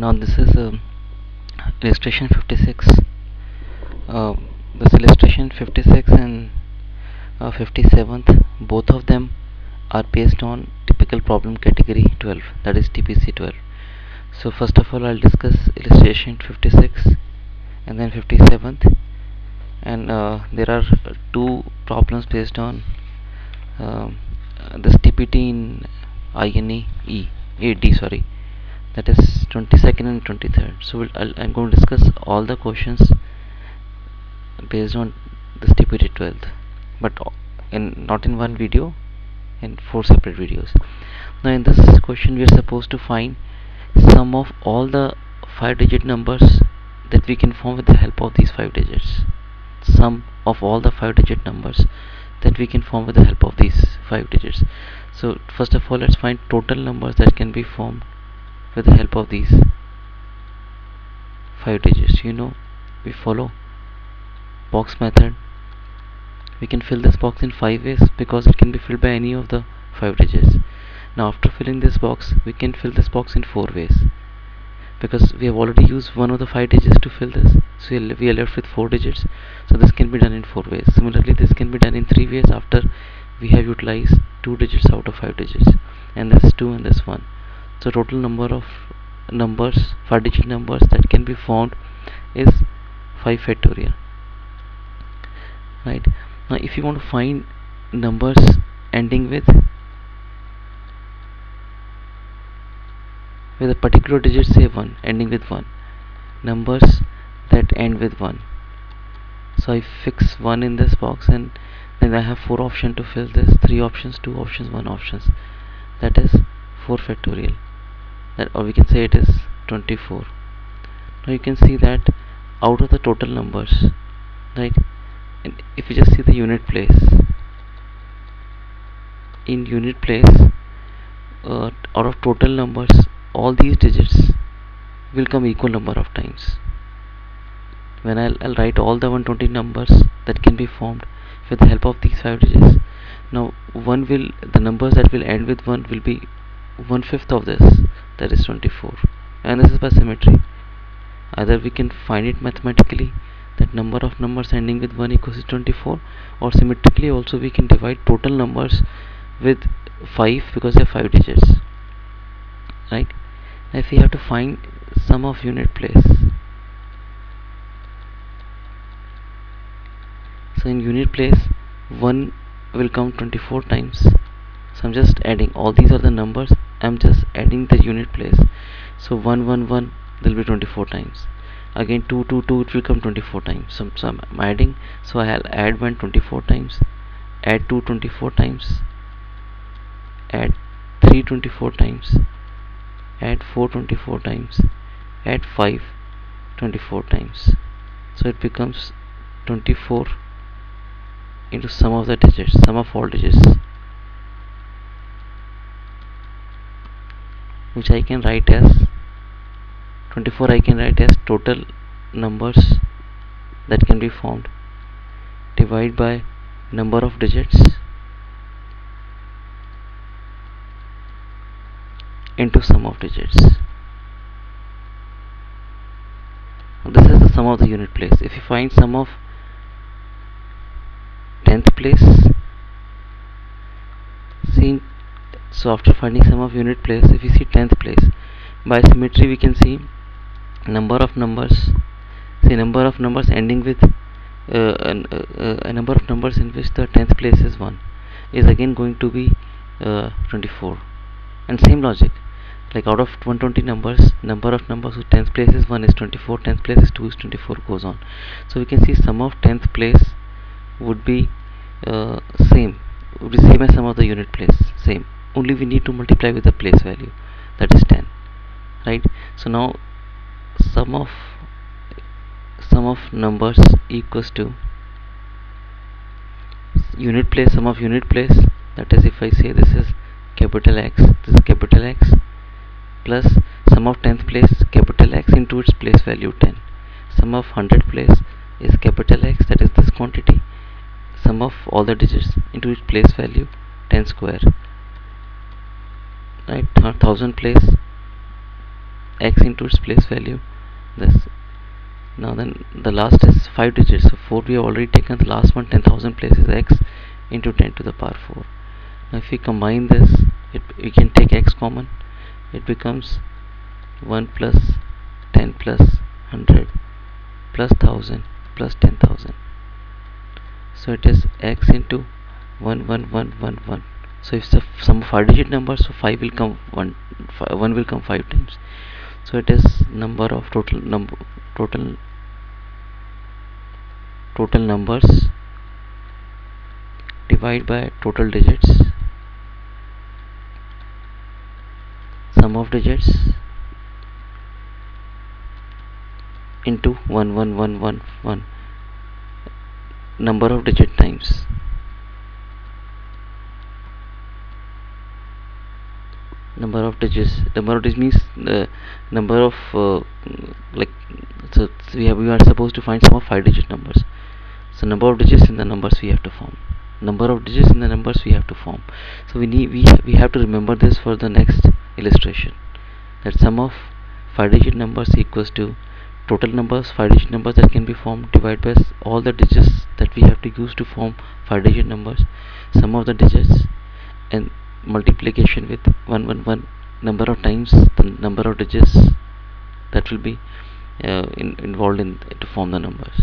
now this is uh, illustration 56 uh, this illustration 56 and uh, 57th both of them are based on typical problem category 12 that is TPC 12 so first of all I'll discuss illustration 56 and then 57th and uh, there are two problems based on uh, this TPC in INE E, AD sorry that is 22nd and 23rd so we'll, i am going to discuss all the questions based on this TPC 12th but in not in one video in four separate videos. Now in this question we are supposed to find sum of all the five digit numbers that we can form with the help of these five digits. Sum of all the five digit numbers that we can form with the help of these five digits. So first of all let's find total numbers that can be formed with the help of these five digits. You know? We follow box method. We can fill this box in five ways because it can be filled by any of the five digits. Now after filling this box we can fill this box in four ways because we have already used one of the five digits to fill this. So we are left with four digits. So this can be done in four ways. Similarly this can be done in three ways after we have utilized two digits out of five digits and that's two and that's one so total number of numbers five digit numbers that can be found is 5 factorial right? Now if you want to find numbers ending with with a particular digit say 1 ending with 1 numbers that end with 1 so I fix 1 in this box and then I have 4 options to fill this 3 options 2 options 1 options. That is 4 factorial that or we can say it is 24 now you can see that out of the total numbers right and if you just see the unit place in unit place uh, out of total numbers all these digits will come equal number of times. When I'll, I'll write all the 120 numbers that can be formed with the help of these five digits. Now one will the numbers that will end with one will be one fifth of this that is 24 and this is by symmetry. Either we can find it mathematically that number of numbers ending with 1 equals to 24 or symmetrically also we can divide total numbers with 5 because they are 5 digits. Right? Now if we have to find sum of unit place. So in unit place 1 will come 24 times. So I'm just adding all these are the numbers I'm just adding the unit place. So 1 1 1 will be 24 times. Again 2 2 2 it will come 24 times. So, so I'm adding. So I'll add 1 24 times. Add 2 24 times. Add 3 24 times. Add 4 24 times. Add 5 24 times. So it becomes 24 into sum of the digits sum of all digits which I can write as 24 I can write as total numbers that can be formed. Divide by number of digits into sum of digits. This is the sum of the unit place. If you find sum of 10th place see so after finding sum of unit place if we see 10th place by symmetry we can see number of numbers see number of numbers ending with uh, an, uh, uh, a number of numbers in which the 10th place is 1 is again going to be uh, 24 and same logic like out of 120 numbers number of numbers whose 10th place is 1 is 24 10th place is 2 is 24 goes on. So we can see sum of 10th place would be uh, same would be same as sum of the unit place same only we need to multiply with the place value. That is 10 right? So now sum of sum of numbers equals to unit place sum of unit place. That is if I say this is capital X this is capital X plus sum of 10th place capital X into its place value 10 sum of 100 place is capital X that is this quantity. Sum of all the digits into its place value 10 square right? 1000 place x into its place value. This now then the last is 5 digits. So 4 we have already taken the last one 10,000 places x into 10 to the power 4 now if we combine this it, we can take x common. It becomes 1 plus 10 plus 100 plus 1000 plus 10,000 so it is x into 11111 so if the sum of 5 digit numbers so 5 will come 1 1 will come 5 times. So it is number of total number total total numbers divide by total digits. Sum of digits into 11111 number of digit times number of digits. Number of digits means the number of uh, like so we have we are supposed to find some of five digit numbers. So number of digits in the numbers we have to form. Number of digits in the numbers we have to form. So we need we we have to remember this for the next illustration. That sum of five digit numbers equals to total numbers five digit numbers that can be formed divided by all the digits that we have to use to form five digit numbers. Sum of the digits and multiplication with 111 number of times the number of digits that will be uh, in, involved in to form the numbers